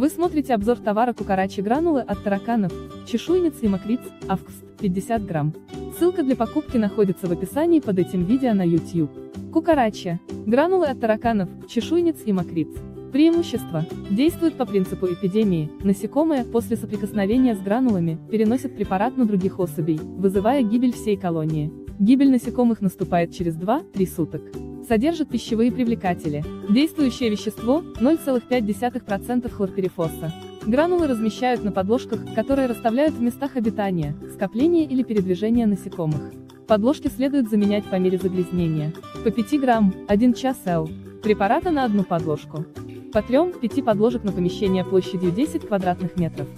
Вы смотрите обзор товара кукарачи гранулы от тараканов, чешуйниц и мокриц, авкст, 50 грамм. Ссылка для покупки находится в описании под этим видео на YouTube. Кукарача. Гранулы от тараканов, чешуйниц и мокриц. Преимущество. Действует по принципу эпидемии. Насекомые, после соприкосновения с гранулами, переносят препарат на других особей, вызывая гибель всей колонии. Гибель насекомых наступает через 2-3 суток. Содержит пищевые привлекатели. Действующее вещество – 0,5% хлорперифоса. Гранулы размещают на подложках, которые расставляют в местах обитания, скопления или передвижения насекомых. Подложки следует заменять по мере загрязнения. По 5 грамм, 1 час Л. Препарата на одну подложку. По 3-5 подложек на помещение площадью 10 квадратных метров.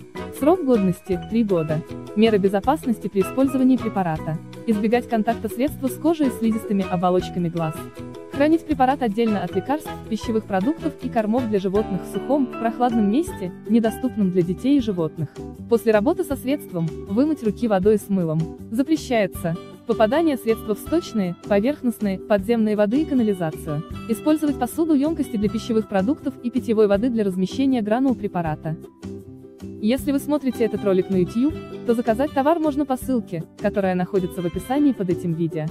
Срок годности – 3 года. Меры безопасности при использовании препарата. Избегать контакта средства с кожей и слизистыми оболочками глаз. Хранить препарат отдельно от лекарств, пищевых продуктов и кормов для животных в сухом, прохладном месте, недоступном для детей и животных. После работы со средством, вымыть руки водой с мылом. Запрещается. Попадание средства в сточные, поверхностные, подземные воды и канализацию. Использовать посуду емкости для пищевых продуктов и питьевой воды для размещения гранул препарата. Если вы смотрите этот ролик на YouTube, то заказать товар можно по ссылке, которая находится в описании под этим видео.